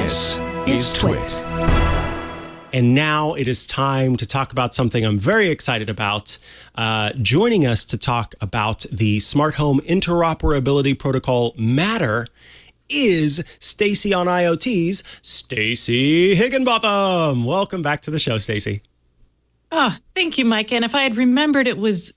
This is Twit. And now it is time to talk about something I'm very excited about. Uh, joining us to talk about the smart home interoperability protocol Matter is Stacey on IoT's Stacey Higginbotham. Welcome back to the show, Stacey. Oh, thank you, Mike. And if I had remembered it was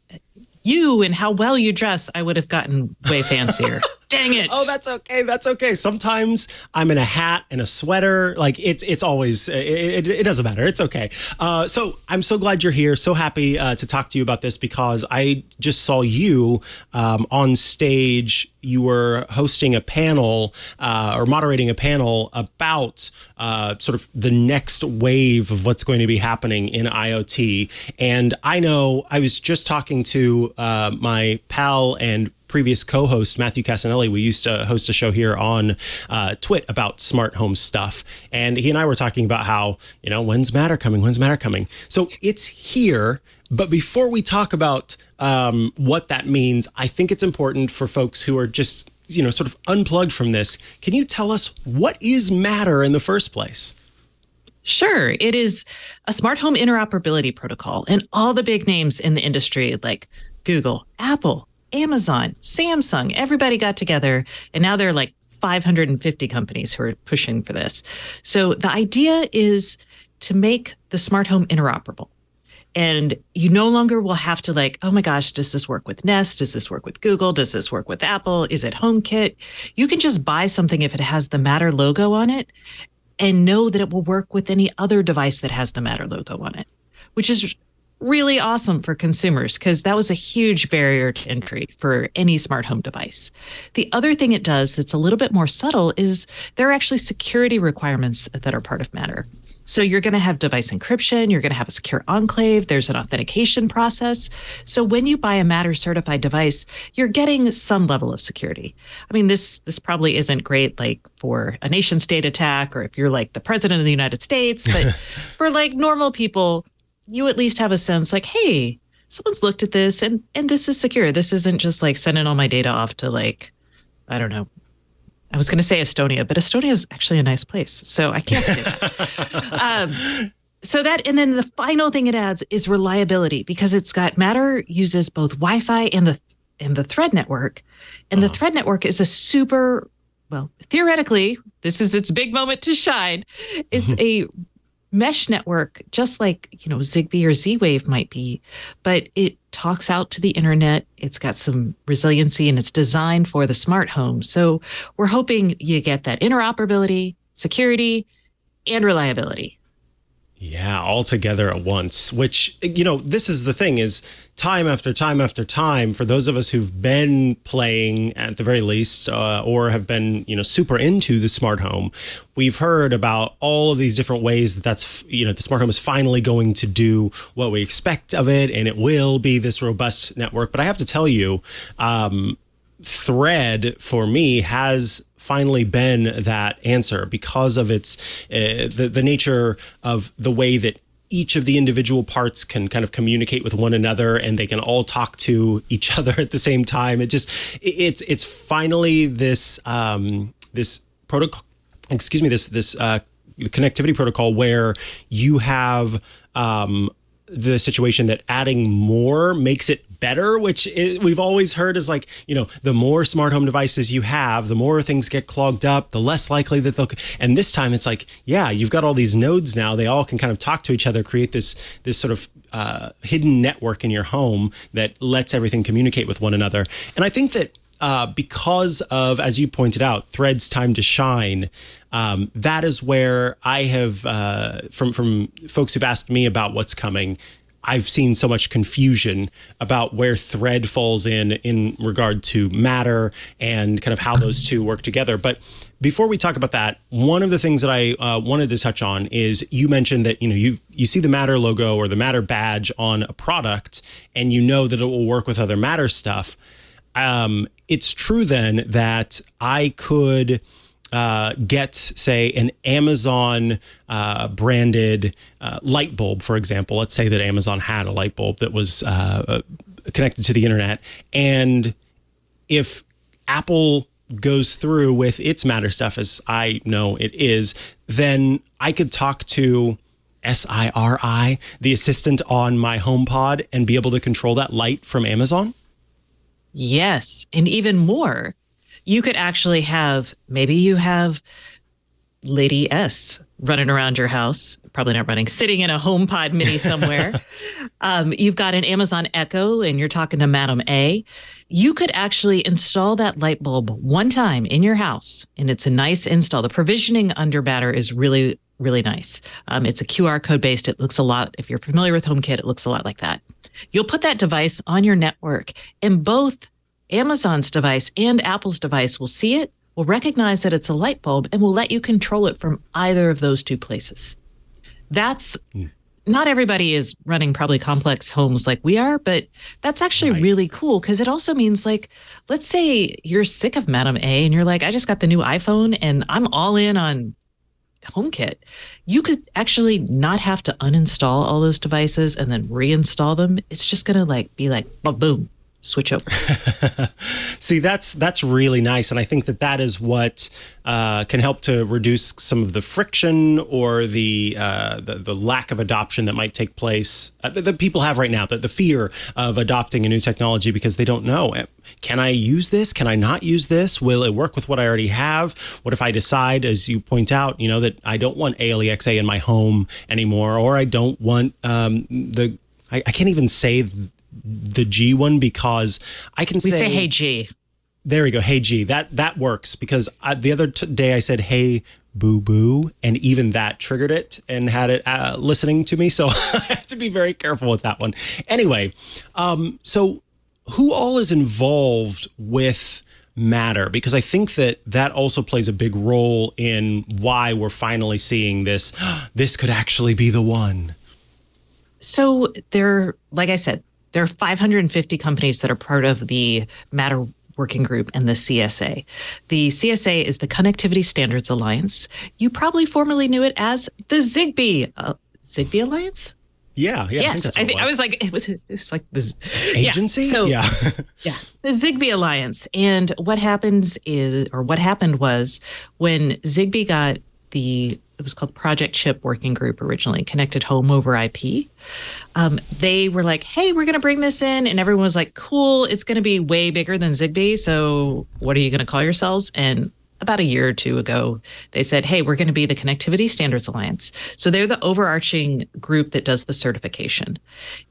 you and how well you dress, I would have gotten way fancier. Dang it. Oh, that's okay. That's okay. Sometimes I'm in a hat and a sweater. Like it's it's always it, it, it doesn't matter. It's okay. Uh, so I'm so glad you're here. So happy uh, to talk to you about this because I just saw you um, on stage. You were hosting a panel uh, or moderating a panel about uh, sort of the next wave of what's going to be happening in IoT. And I know I was just talking to uh, my pal and previous co-host Matthew Cassinelli, we used to host a show here on uh, Twit about smart home stuff, and he and I were talking about how you know when's Matter coming, when's Matter coming. So it's here. But before we talk about um, what that means, I think it's important for folks who are just you know sort of unplugged from this. Can you tell us what is Matter in the first place? Sure. It is a smart home interoperability protocol, and all the big names in the industry like Google, Apple, Amazon, Samsung, everybody got together and now there are like 550 companies who are pushing for this. So the idea is to make the smart home interoperable. And you no longer will have to like, oh my gosh, does this work with Nest? Does this work with Google? Does this work with Apple? Is it HomeKit? You can just buy something if it has the Matter logo on it and know that it will work with any other device that has the Matter logo on it, which is really awesome for consumers because that was a huge barrier to entry for any smart home device. The other thing it does that's a little bit more subtle is there are actually security requirements that are part of Matter. So you're going to have device encryption, you're going to have a secure enclave, there's an authentication process. So when you buy a Matter certified device, you're getting some level of security. I mean this this probably isn't great like for a nation state attack or if you're like the president of the United States, but for like normal people, you at least have a sense like, hey, someone's looked at this and and this is secure. This isn't just like sending all my data off to like, I don't know. I was going to say Estonia, but Estonia is actually a nice place, so I can't say that. um, so that and then the final thing it adds is reliability because it's got Matter uses both Wi-Fi and the and the Thread network, and uh-huh. the Thread network is a super well theoretically this is its big moment to shine. It's a mesh network, just like, you know, Zigbee or Z Wave might be, but it talks out to the internet. It's got some resiliency and it's designed for the smart home. So we're hoping you get that interoperability, security, and reliability. Yeah, all together at once, which, you know, this is the thing is time after time after time for those of us who've been playing at the very least uh, or have been, you know, super into the smart home, we've heard about all of these different ways that that's, you know, the smart home is finally going to do what we expect of it and it will be this robust network. But I have to tell you, um, Thread for me has finally been that answer because of its uh, the the nature of the way that each of the individual parts can kind of communicate with one another and they can all talk to each other at the same time. It just it's it's finally this um this protocol excuse me this this uh connectivity protocol where you have um the situation that adding more makes it better, which we've always heard is like, you know, the more smart home devices you have, the more things get clogged up, the less likely that they'll. And this time it's like, yeah, you've got all these nodes now. They all can kind of talk to each other, create this this sort of uh, hidden network in your home that lets everything communicate with one another. And I think that uh, because of, as you pointed out, Thread's time to shine. Um, that is where I have, uh, from from folks who've asked me about what's coming, I've seen so much confusion about where thread falls in in regard to matter and kind of how those two work together. But before we talk about that, one of the things that I uh, wanted to touch on is you mentioned that you know you you see the Matter logo or the Matter badge on a product, and you know that it will work with other Matter stuff. Um, it's true then that I could uh, get, say, an Amazon uh, branded uh, light bulb, for example. Let's say that Amazon had a light bulb that was uh, connected to the internet. And if Apple goes through with its Matter stuff, as I know it is, then I could talk to SIRI, the assistant on my HomePod, and be able to control that light from Amazon? Yes. And even more, you could actually have maybe you have Lady S running around your house, probably not running, sitting in a HomePod mini somewhere. um, you've got an Amazon Echo and you're talking to Madam A. You could actually install that light bulb one time in your house, and it's a nice install. The provisioning under Matter is really, really nice. Um, it's a QR code based. It looks a lot, if you're familiar with HomeKit, it looks a lot like that. You'll put that device on your network, and both Amazon's device and Apple's device will see it will recognize that it's a light bulb and will let you control it from either of those two places. That's mm. not everybody is running probably complex homes like we are, but that's actually right. really cool because it also means like, let's say you're sick of Madam A and you're like, I just got the new iPhone and I'm all in on HomeKit. You could actually not have to uninstall all those devices and then reinstall them. It's just going to like be like, boom, switch over. See, that's that's really nice, and I think that that is what uh, can help to reduce some of the friction or the uh, the, the, lack of adoption that might take place uh, that, that, people have right now. The, the fear of adopting a new technology because they don't know. Can I use this? Can I not use this? Will it work with what I already have? What if I decide, as you point out, you know, that I don't want ALEXA in my home anymore, or I don't want um, the I can't even say the G one because I can we say, say hey G. There we go. Hey G. That that works because I, the other t- day I said hey boo boo, and even that triggered it and had it uh, listening to me. So I have to be very careful with that one. Anyway, um, so who all is involved with? matter because I think that that also plays a big role in why we're finally seeing this. this could actually be the one. So there, like I said, there are 550 companies that are part of the Matter working group and the CSA. The CSA is the Connectivity Standards Alliance. You probably formerly knew it as the Zigbee uh, Zigbee Alliance. Yeah, yeah. Yes, I think, I, think I, was like it was it's like this agency. Yeah, so yeah, yeah, the Zigbee Alliance. And what happens is, or what happened was, when Zigbee got the it was called Project Chip Working Group originally, Connected Home over IP. Um, they were like, hey, we're going to bring this in. And everyone was like, cool, it's going to be way bigger than Zigbee. So what are you going to call yourselves? And about a year or two ago, they said, hey, we're going to be the Connectivity Standards Alliance. So they're the overarching group that does the certification.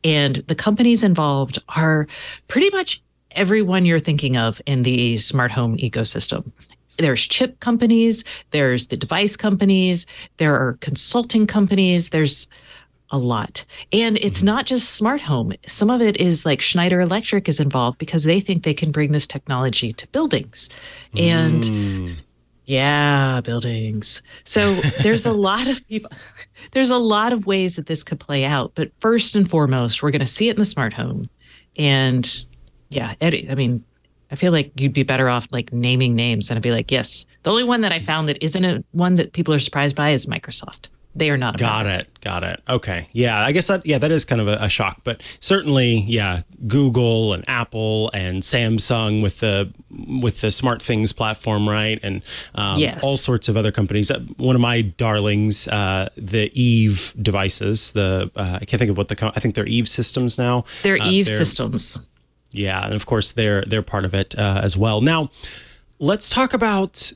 And the companies involved are pretty much everyone you're thinking of in the smart home ecosystem there's chip companies, there's the device companies, there are consulting companies, there's a lot. And it's mm-hmm. not just smart home. Some of it is like Schneider Electric is involved because they think they can bring this technology to buildings. And mm. yeah, buildings. So there's a lot of people there's a lot of ways that this could play out, but first and foremost, we're going to see it in the smart home. And yeah, Eddie, I mean, I feel like you'd be better off like naming names and I'd be like, yes. The only one that I found that isn't a one that people are surprised by is Microsoft. They are not. A got it. Got it. Okay. Yeah. I guess that. Yeah, that is kind of a, a, shock, but certainly, yeah, Google and Apple and Samsung with the with the Smart Things platform, right? And um, yes. all sorts of other companies. Uh, one of my darlings, uh, the Eve devices. The uh, I can't think of what the. I think they're Eve systems now. They're uh, Eve they're, systems. Yeah, and of course they're they're part of it uh, as well. Now, let's talk about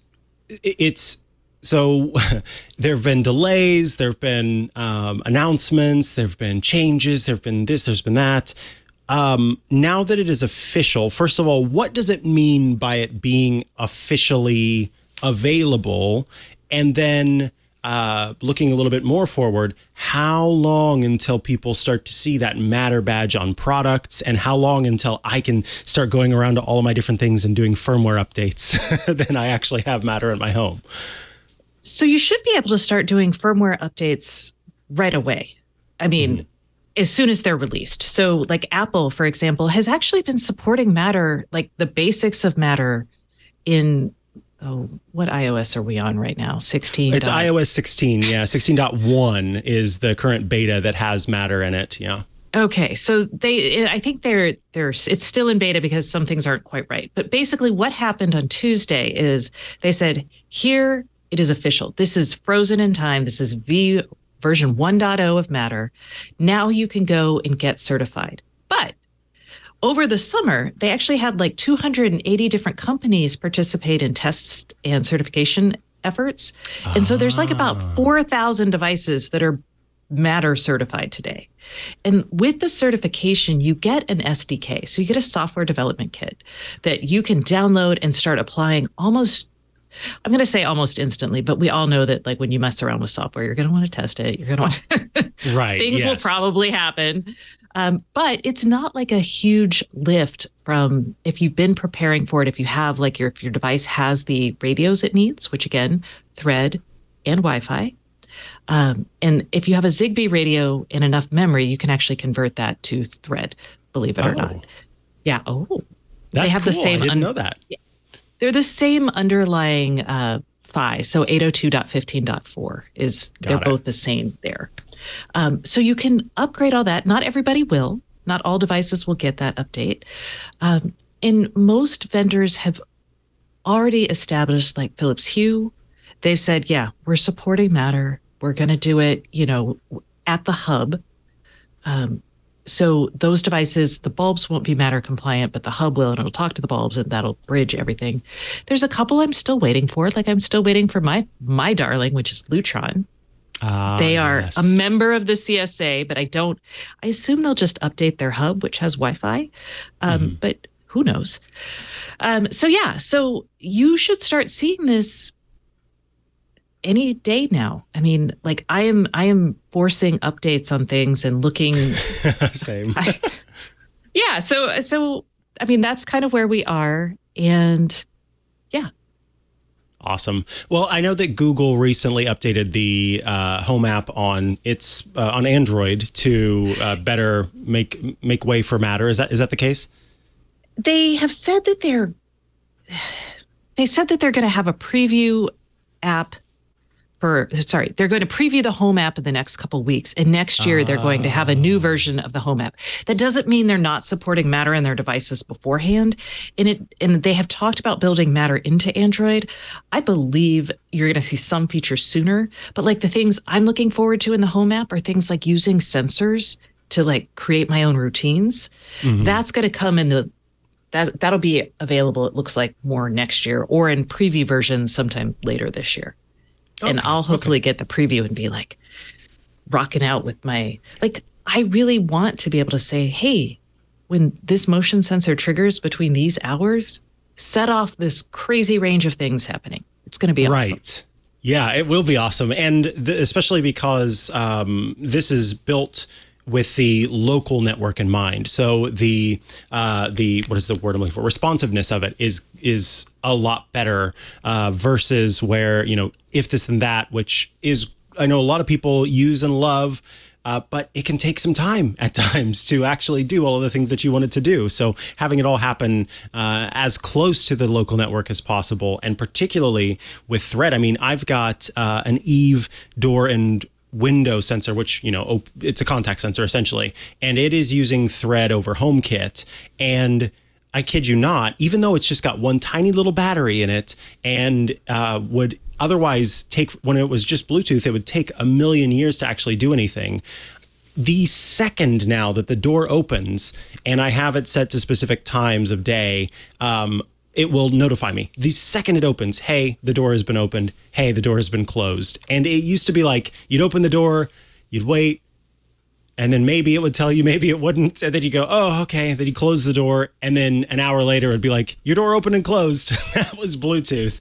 it's so there have been delays, there have been um, announcements, there have been changes, there have been this, there's been that. Um, now that it is official, first of all, what does it mean by it being officially available? And then uh, looking a little bit more forward, how long until people start to see that Matter badge on products, and how long until I can start going around to all of my different things and doing firmware updates? then I actually have Matter in my home. So you should be able to start doing firmware updates right away. I mean, mm. as soon as they're released. So, like Apple, for example, has actually been supporting Matter, like the basics of Matter in oh, what iOS are we on right now? 16. It's iOS 16. Yeah. 16.1 is the current beta that has Matter in it. Yeah. Okay, so they, I think they're they're it's still in beta because some things aren't quite right. But basically, what happened on Tuesday is they said here it is official. This is frozen in time. This is V version 1.0 of Matter. Now you can go and get certified. But over the summer, they actually had like 280 different companies participate in tests and certification efforts. And so there's like about ah. 4,000 devices that are Matter certified today. And with the certification, you get an SDK. So you get a software development kit that you can download and start applying almost I'm going to say almost instantly, but we all know that like when you mess around with software, you're going to want to test it. You're going to want to right. things yes. will probably happen. Um, but it's not like a huge lift from if you've been preparing for it. If you have like your if your device has the radios it needs, which again, Thread and Wi-Fi. Um, and if you have a Zigbee radio and enough memory, you can actually convert that to Thread. Believe it oh. or not. Yeah. Oh, That's they have cool. the same. I didn't un- know that. Yeah, they're the same underlying uh, PHY. So 802.15.4 is Got they're it. both the same there. Um, so you can upgrade all that. Not everybody will. Not all devices will get that update. Um, and most vendors have already established, like Philips Hue, they've said, yeah, we're supporting Matter. We're going to do it, you know, at the hub. Um, so those devices, the bulbs won't be Matter compliant, but the hub will, and it'll talk to the bulbs, and that'll bridge everything. There's a couple I'm still waiting for. Like I'm still waiting for my my darling, which is Lutron. Uh, they are yes. a member of the CSA, but I don't. I assume they'll just update their hub, which has Wi-Fi. Um, mm-hmm. But who knows? Um, so yeah, so you should start seeing this any day now. I mean, like I am I am forcing updates on things and looking same. I, yeah, so so I mean that's kind of where we are and. Awesome. Well, I know that Google recently updated the uh, Home app on its uh, on Android to uh, better make make way for Matter. Is that is that the case? They have said that they're they said that they're going to have a preview app sorry they're going to preview the home app in the next couple weeks. And next year they're going to have a new version of the home app. That doesn't mean they're not supporting matter in their devices beforehand. And it and they have talked about building matter into android. I believe you're going to see some features sooner. But like the things i'm looking forward to in the home app are things like using sensors to like create my own routines. Mm-hmm. that's going to come in the that that'll be available it looks like more next year or in preview versions sometime later this year Okay. And I'll hopefully okay. get the preview and be like rocking out with my like I really want to be able to say, "Hey, when this motion sensor triggers between these hours, set off this crazy range of things happening." It's going to be awesome. Right. Yeah, it will be awesome, and especially because um, this is built with the local network in mind. So the uh, the what is the word I'm looking for? Responsiveness of it is is a lot better uh, versus where you know if this and that, which is I know a lot of people use and love. Uh, but it can take some time at times to actually do all of the things that you wanted to do. So having it all happen uh, as close to the local network as possible, and particularly with Thread. I mean, I've got uh, an Eve door and window sensor, which, you know, it's a contact sensor essentially, and it is using Thread over HomeKit. And I kid you not, even though it's just got one tiny little battery in it and uh, would otherwise take, when it was just Bluetooth, it would take a million years to actually do anything. The second now that the door opens and I have it set to specific times of day, um, it will notify me. The second it opens hey the door has been opened. Hey the door has been closed. And it used to be like you'd open the door you'd wait and then maybe it would tell you, maybe it wouldn't. And then you go, oh, okay. Then you close the door. And then an hour later, it'd be like, your door open and closed. that was Bluetooth.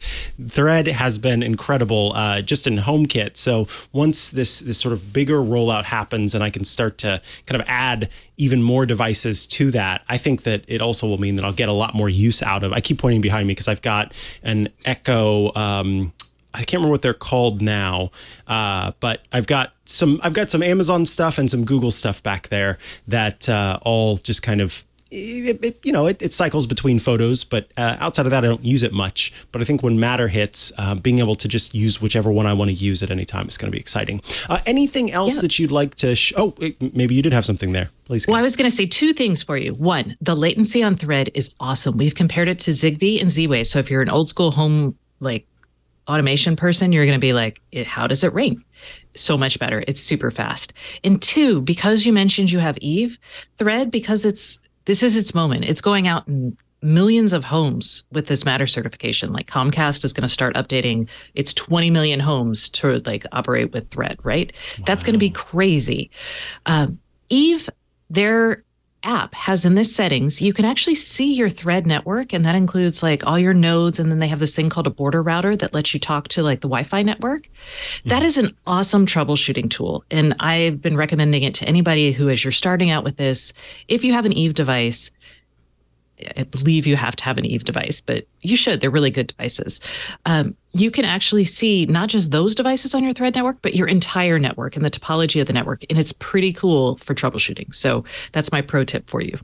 Thread has been incredible uh, just in HomeKit. So once this, this sort of bigger rollout happens and I can start to kind of add even more devices to that, I think that it also will mean that I'll get a lot more use out of. I keep pointing behind me because I've got an Echo um, I can't remember what they're called now, uh, but I've got some I've got some Amazon stuff and some Google stuff back there that uh, all just kind of it, it, you know, it, it, cycles between photos, but uh, outside of that, I don't use it much. But I think when Matter hits, uh, being able to just use whichever one I want to use at any time is going to be exciting. Uh, anything else yeah. that you'd like to? Sh- oh, maybe you did have something there. Please. Well, I was going to say two things for you. One, the latency on Thread is awesome. We've compared it to Zigbee and Z-Wave. So if you're an old school home like automation person, you're going to be like, how does it ring? So much better. It's super fast. And two, because you mentioned you have Eve, Thread, because it's this is its moment. It's going out in millions of homes with this matter certification. Like Comcast is going to start updating its 20 million homes to like operate with Thread, right? Wow. That's going to be crazy. Um, Eve, their app has in this settings, you can actually see your thread network, and that includes like all your nodes. And then they have this thing called a border router that lets you talk to like the Wi Fi network. Mm-hmm. That is an awesome troubleshooting tool. And I've been recommending it to anybody who, as you're starting out with this, if you have an Eve device, I believe you have to have an Eve device, but you should. They're really good devices. Um, you can actually see not just those devices on your Thread network, but your entire network and the topology of the network. And it's pretty cool for troubleshooting. So that's my pro tip for you.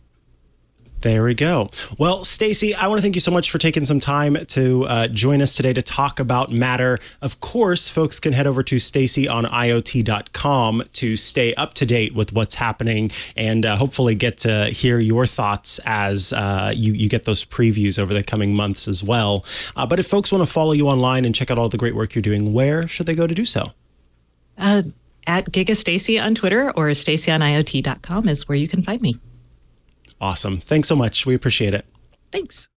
There we go. Well, Stacey, I want to thank you so much for taking some time to uh, join us today to talk about Matter. Of course, folks can head over to staceyoniot.com to stay up to date with what's happening and uh, hopefully get to hear your thoughts as uh, you, you get those previews over the coming months as well. Uh, but if folks want to follow you online and check out all the great work you're doing, where should they go to do so? Uh, at GigaStacey on Twitter or staceyoniot.com is where you can find me. Awesome. Thanks so much. We appreciate it. Thanks.